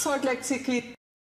Salt Lake City